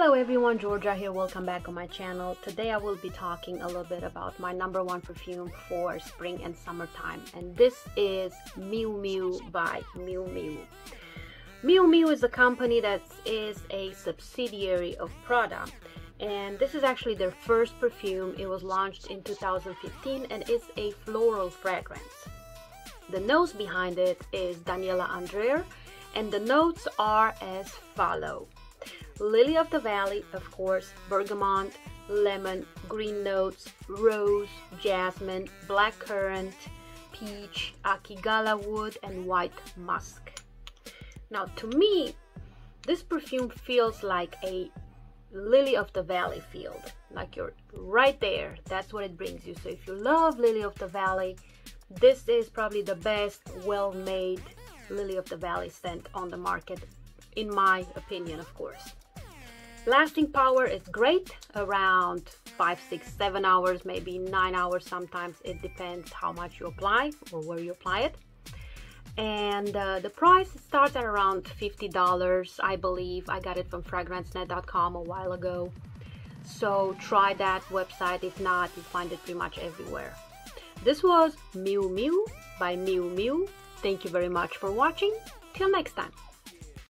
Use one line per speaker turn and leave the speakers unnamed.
Hello everyone, Georgia here. Welcome back on my channel. Today I will be talking a little bit about my number one perfume for spring and summertime. And this is Miu Miu by Miu Miu. Miu Miu is a company that is a subsidiary of Prada. And this is actually their first perfume. It was launched in 2015 and it's a floral fragrance. The nose behind it is Daniela Andrier and the notes are as follow. Lily of the Valley, of course, bergamot, lemon, green notes, rose, jasmine, black currant, peach, akigala wood, and white musk. Now, to me, this perfume feels like a lily of the valley field, like you're right there. That's what it brings you. So if you love lily of the valley, this is probably the best well-made lily of the valley scent on the market, in my opinion, of course. Lasting power is great, around 5, 6, 7 hours, maybe 9 hours sometimes. It depends how much you apply or where you apply it. And uh, the price starts at around $50, I believe. I got it from fragrancenet.com a while ago. So try that website. If not, you find it pretty much everywhere. This was Miu Miu by Miu Miu. Thank you very much for watching. Till next time.